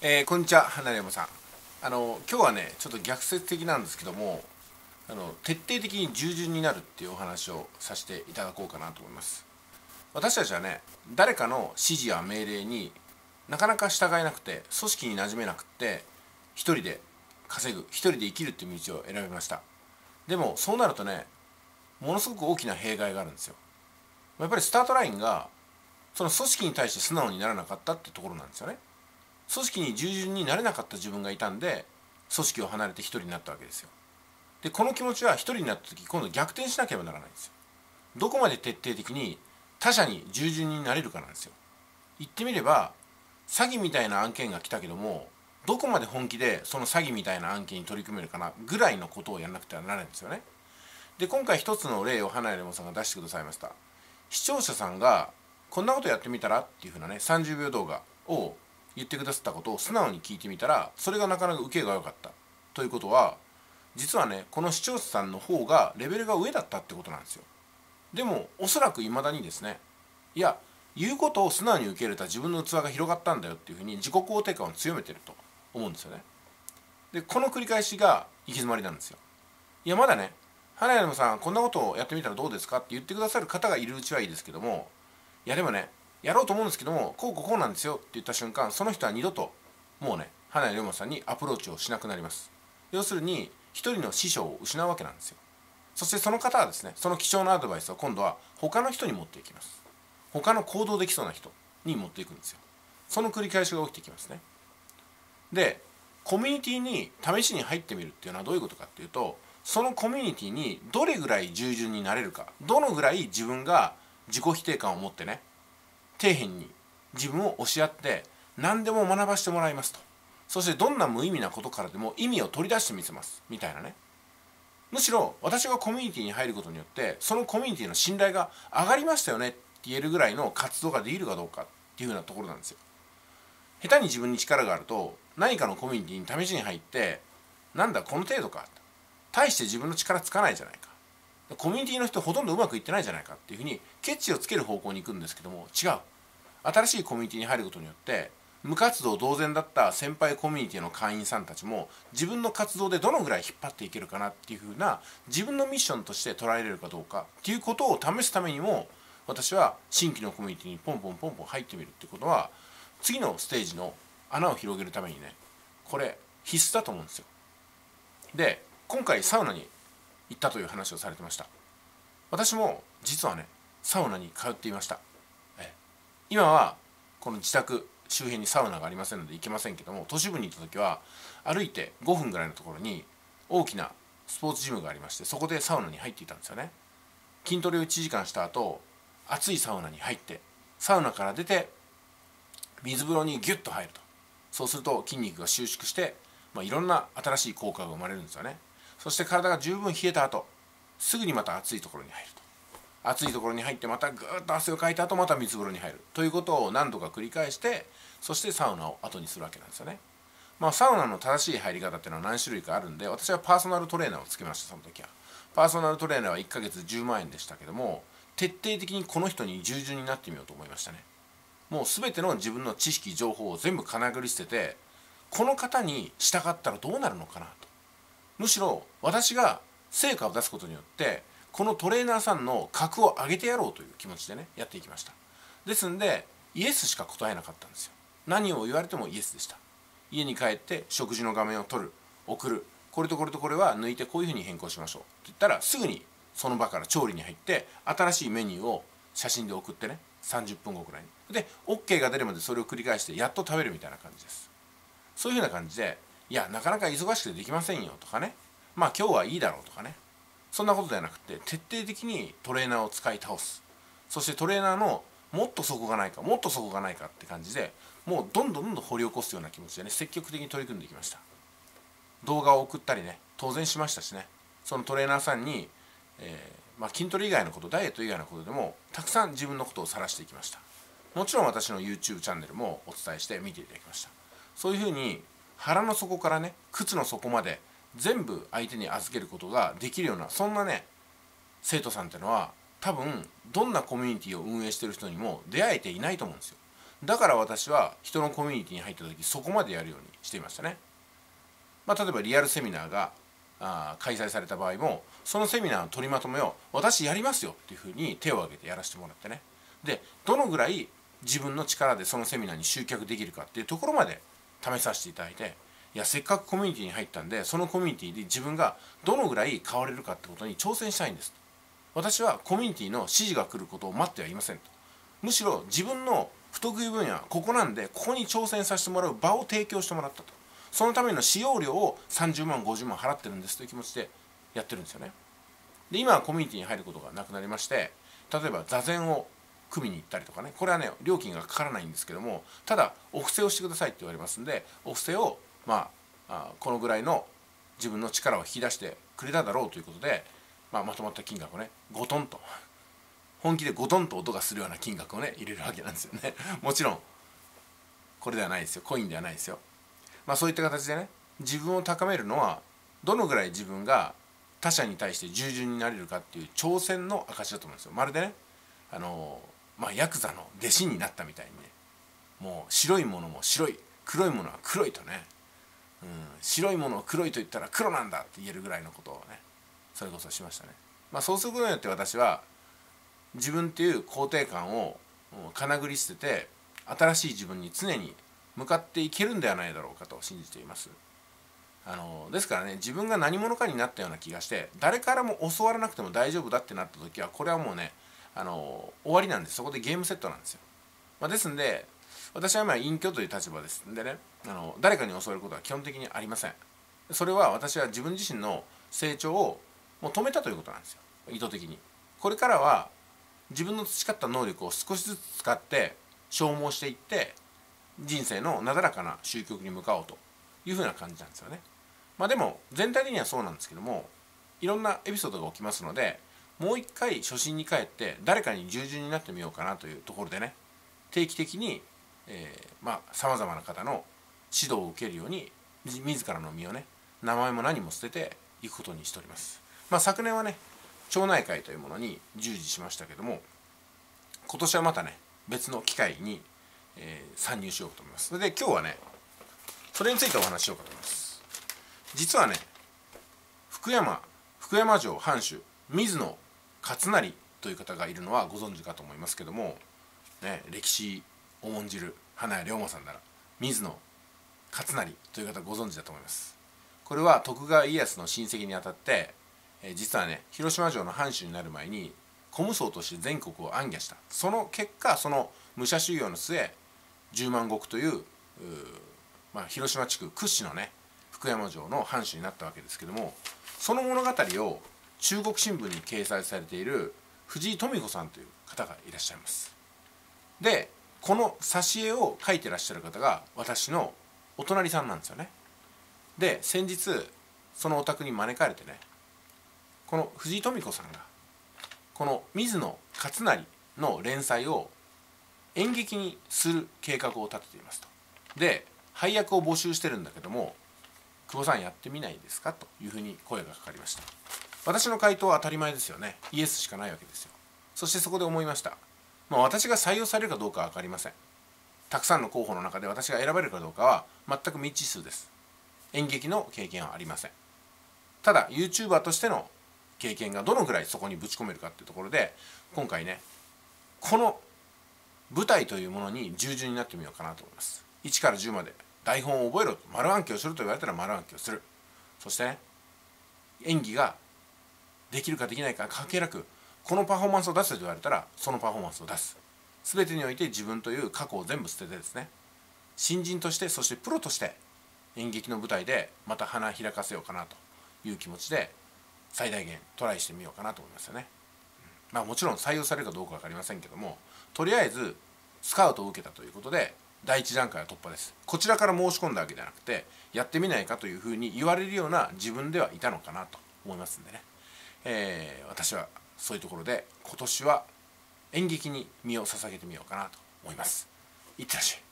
えー、こんにちは花山さん。あの今日はねちょっと逆説的なんですけどもあの徹底的に従順になるっていうお話をさせていただこうかなと思います。私たちはね誰かの指示や命令になかなか従えなくて組織に馴染めなくって一人で稼ぐ一人で生きるっていう道を選びました。でもそうなるとねものすごく大きな弊害があるんですよ。やっぱりスタートラインがその組織に対して素直にならなかったってところなんですよね。組織に従順になれなかった自分がいたんで組織を離れて一人になったわけですよ。でこの気持ちは一人になった時今度逆転しなければならないんですよ。どこまで徹底的に他者に従順になれるかなんですよ。言ってみれば詐欺みたいな案件が来たけどもどこまで本気でその詐欺みたいな案件に取り組めるかなぐらいのことをやらなくてはならないんですよね。で今回一つの例を花屋レモさんが出してくださいました。視聴者さんがこんなことやってみたら？っていうふうなね30秒動画を言ってくださったことを素直に聞いてみたらそれがなかなか受けが良かった。ということは実はねこの視聴者さんの方がレベルが上だったってことなんですよ。でもおそらくいまだにですねいや言うことを素直に受け入れた自分の器が広がったんだよっていうふうに自己肯定感を強めてると思うんですよね。でこの繰り返しが行き詰まりなんですよ。いやまだね花山さんこんなことをやってみたらどうですかって言ってくださる方がいるうちはいいですけどもいやでもねやろうと思うんですけどもこうこうこうなんですよって言った瞬間その人は二度ともうね花屋龍馬さんにアプローチをしなくなります。要するに一人の師匠を失うわけなんですよ。そしてその方はですねその貴重なアドバイスを今度は他の人に持っていきます。他の行動できそうな人に持っていくんですよ。その繰り返しが起きてきますね。でコミュニティに試しに入ってみるっていうのはどういうことかっていうとそのコミュニティにどれぐらい従順になれるかどのぐらい自分が自己否定感を持ってね底辺に自分を押し合って何でも学ばせてもらいますと。そしてどんな無意味なことからでも意味を取り出してみせます。みたいなね。むしろ私がコミュニティに入ることによってそのコミュニティの信頼が上がりましたよね。って言えるぐらいの活動ができるかどうか。っていうふうなところなんですよ。下手に自分に力があると何かのコミュニティに試しに入ってなんだこの程度か。大して自分の力つかないじゃないか。コミュニティの人ほとんどうまくいってないじゃないかっていうふうにケチをつける方向に行くんですけども違う。新しいコミュニティに入ることによって無活動同然だった先輩コミュニティの会員さんたちも自分の活動でどのぐらい引っ張っていけるかなっていうふうな自分のミッションとして捉えられるかどうかっていうことを試すためにも私は新規のコミュニティにポンポンポンポン入ってみるってことは次のステージの穴を広げるためにねこれ必須だと思うんですよ。で今回サウナに行ったという話をされてました。私も実はねサウナに通っていました。今はこの自宅周辺にサウナがありませんので行けませんけども都市部に行った時は歩いて5分ぐらいのところに大きなスポーツジムがありましてそこでサウナに入っていたんですよね。筋トレを1時間した後熱いサウナに入ってサウナから出て水風呂にギュッと入ると。そうすると筋肉が収縮して、まあ、いろんな新しい効果が生まれるんですよね。そして体が十分冷えた後すぐにまた熱いところに入ると。熱いところに入ってまたぐーっと汗をかいた後また水風呂に入る。ということを何度か繰り返してそしてサウナを後にするわけなんですよね。まあサウナの正しい入り方っていうのは何種類かあるんで私はパーソナルトレーナーをつけましたその時は。パーソナルトレーナーは1ヶ月10万円でしたけども徹底的にこの人に従順になってみようと思いましたね。もう全ての自分の知識情報を全部かなぐり捨ててこの方に従ったらどうなるのかなと。むしろ私が成果を出すことによってこのトレーナーさんの格を上げてやろうという気持ちでねやっていきました。ですんでイエスしか答えなかったんですよ。何を言われてもイエスでした。家に帰って食事の画面を撮る送る。これとこれとこれは抜いてこういうふうに変更しましょう。って言ったらすぐにその場から調理に入って新しいメニューを写真で送ってね30分後くらいに。で OK が出るまでそれを繰り返してやっと食べるみたいな感じです。そういうふうな感じでいやなかなか忙しくてできませんよとかね。まあ今日はいいだろうとかね。そんなことではなくて徹底的にトレーナーを使い倒す。そしてトレーナーのもっとそこがないかもっとそこがないかって感じでもうどんどんどんどん掘り起こすような気持ちでね積極的に取り組んできました。動画を送ったりね当然しましたしね。そのトレーナーさんに、えー、まあ、筋トレ以外のことダイエット以外のことでもたくさん自分のことを晒していきました。もちろん私の YouTube チャンネルもお伝えして見ていただきました。そういうふうに腹の底からね靴の底まで全部相手に預けることができるようなそんなね生徒さんってのは多分どんなコミュニティを運営してる人にも出会えていないと思うんですよだから私は人のコミュニティに入った時そこまでやるようにしていましたね。まあ、例えばリアルセミナーがあ開催された場合もそのセミナーの取りまとめを私やりますよっていうふうに手を挙げてやらせてもらってねでどのぐらい自分の力でそのセミナーに集客できるかっていうところまで試させていただいていやせっかくコミュニティに入ったんでそのコミュニティで自分がどのぐらい変われるかってことに挑戦したいんです。私はコミュニティの指示が来ることを待ってはいませんと。むしろ自分の不得意分野ここなんでここに挑戦させてもらう場を提供してもらったと。そのための使用料を30万50万払ってるんですという気持ちでやってるんですよね。で今はコミュニティに入ることがなくなりまして例えば座禅を組みに行ったりとかね。これはね料金がかからないんですけどもただお布施をしてくださいって言われますんでお布施をまあこのぐらいの自分の力を引き出してくれただろうということで、まあ、まとまった金額をね5トンと 本気で5トンと音がするような金額をね入れるわけなんですよね。もちろんこれではないですよ。コインではないですよ。まあそういった形でね自分を高めるのはどのぐらい自分が他者に対して従順になれるかっていう挑戦の証だと思うんですよ。まるでねあのまあヤクザの弟子になったみたいにね。もう白いものも白い。黒いものは黒いとね、うん、白いものを黒いと言ったら黒なんだって言えるぐらいのことをね。それこそしましたね。まあそうすることによって私は自分っていう肯定感をかなぐり捨てて新しい自分に常に向かっていけるんではないだろうかと信じています。あのですからね自分が何者かになったような気がして誰からも教わらなくても大丈夫だってなった時はこれはもうねあの終わりなんでそこでゲームセットなんですよ、まあ、ですんで私は今隠居という立場です。んでねあの誰かに教わることは基本的にありません。それは私は自分自身の成長をもう止めたということなんですよ。意図的に。これからは自分の培った能力を少しずつ使って消耗していって人生のなだらかな終局に向かおうというふうな感じなんですよね。まあでも全体的にはそうなんですけどもいろんなエピソードが起きますのでもう一回初心に帰って誰かに従順になってみようかなというところでね。定期的にえ、まあさまざまな方の指導を受けるように自らの身をね名前も何も捨てていくことにしております。まあ、昨年はね町内会というものに従事しましたけども今年はまたね別の機会に、えー、参入しようと思います。それで今日はねそれについてお話ししようかと思います。実はね福山福山城藩主水野勝成という方がいるのはご存知かと思いますけども、ね、歴史を重んじる花屋龍馬さんなら水野勝成という方ご存知だと思います。これは徳川家康の親戚にあたってえ実はね広島城の藩主になる前に小武装として全国を暗夜した。その結果その武者修行の末十万石というまあ、広島地区屈指のね福山城の藩主になったわけですけどもその物語を中国新聞に掲載されている藤井富子さんという方がいらっしゃいます。でこの挿絵を描いてらっしゃる方が私のお隣さんなんですよね。で先日そのお宅に招かれてねこの藤井富子さんがこの水野勝成の連載を演劇にする計画を立てていますと。で配役を募集してるんだけども久保さんやってみないですか？というふうに声がかかりました。私の回答は当たり前ですよね。イエスしかないわけですよ。そしてそこで思いました。まあ私が採用されるかどうかは分かりません。たくさんの候補の中で私が選ばれるかどうかは全く未知数です。演劇の経験はありません。ただ YouTuber としての経験がどのぐらいそこにぶち込めるかっていうところで今回ねこの舞台というものに従順になってみようかなと思います。1から10まで台本を覚えろ丸暗記をすると言われたら丸暗記をする。そしてね演技ができるかできないか関係なくこのパフォーマンスを出せと言われたらそのパフォーマンスを出す。全てにおいて自分という過去を全部捨ててですね。新人としてそしてプロとして演劇の舞台でまた花開かせようかなという気持ちで最大限トライしてみようかなと思いますよね。まあもちろん採用されるかどうか分かりませんけどもとりあえずスカウトを受けたということで第一段階は突破です。こちらから申し込んだわけじゃなくてやってみないかというふうに言われるような自分ではいたのかなと思いますんでね、えー、私はそういうところで今年は演劇に身を捧げてみようかなと思います。いってらっしゃい。